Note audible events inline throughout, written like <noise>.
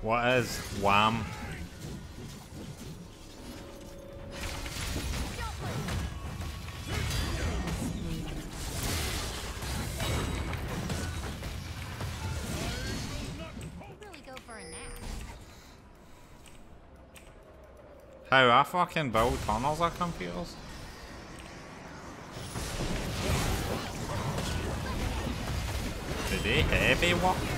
What is wham? How I fucking build tunnels at computers? Did they heavy what?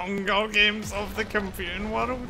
Hunger Games of the computing world.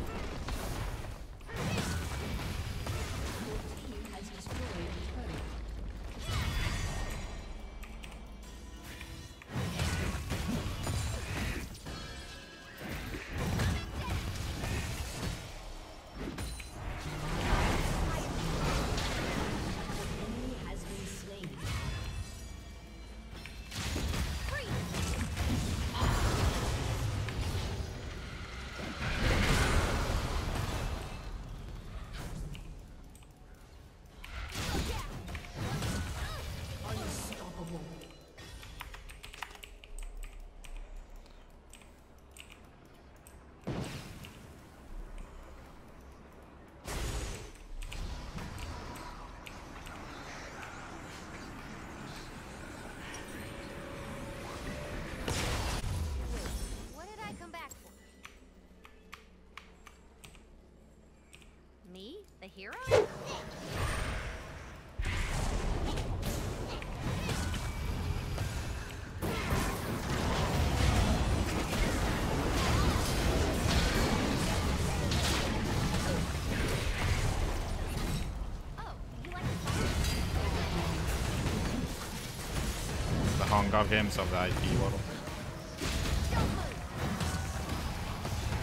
Games of the IP world.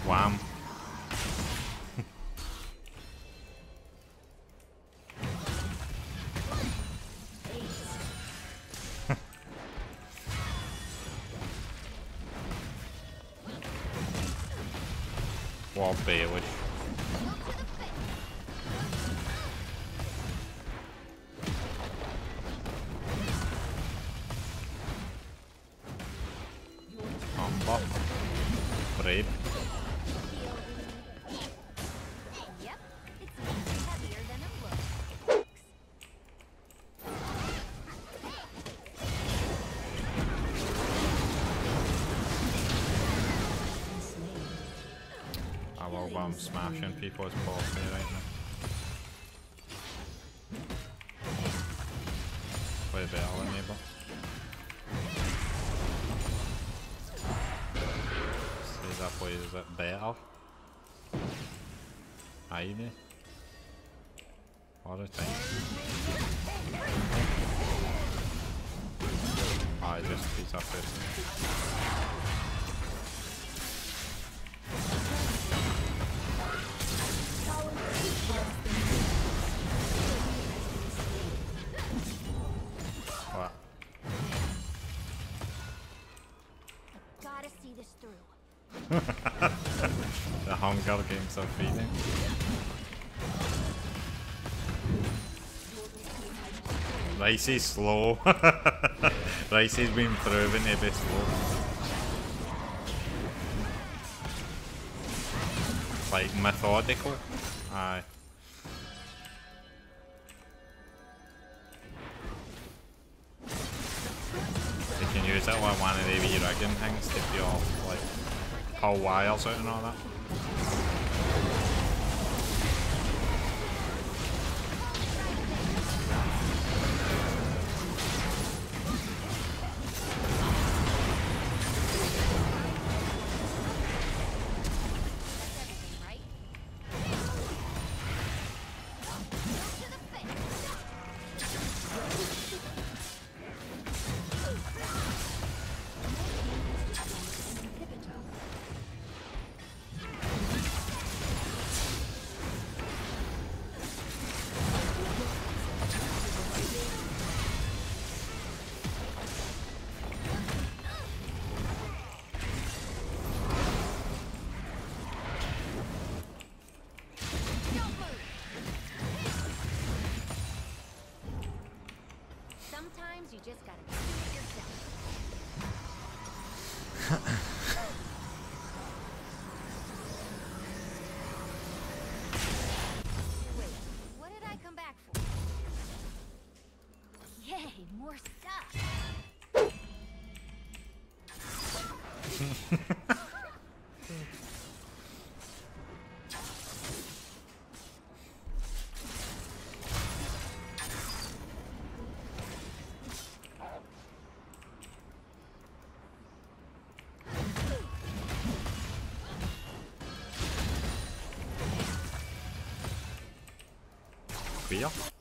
Wham. <laughs> what Baelish. Smashing people as possible right now. Me, but. See that plays it better. Ivy. What a time. I just beat up it. The Hunger Games are feeding. Ricey's slow. <laughs> Ricey's been proven to be slow. Like methodical. Aye. You can use it like one of the wee rigging things to be all like pull wires also and all that. Sometimes you just gotta it yourself. Wait, what <laughs> did I come back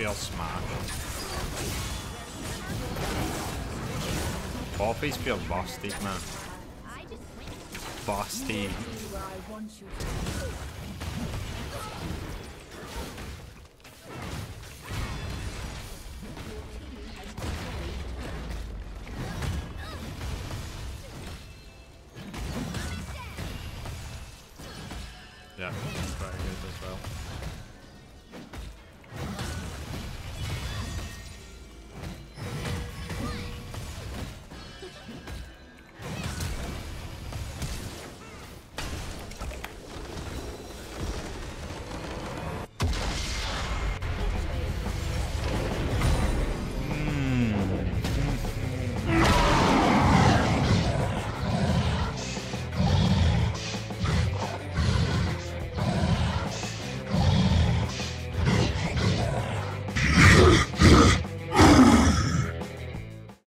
Feel smart. Poppies feel busted, man. Be. Yeah, very good as well.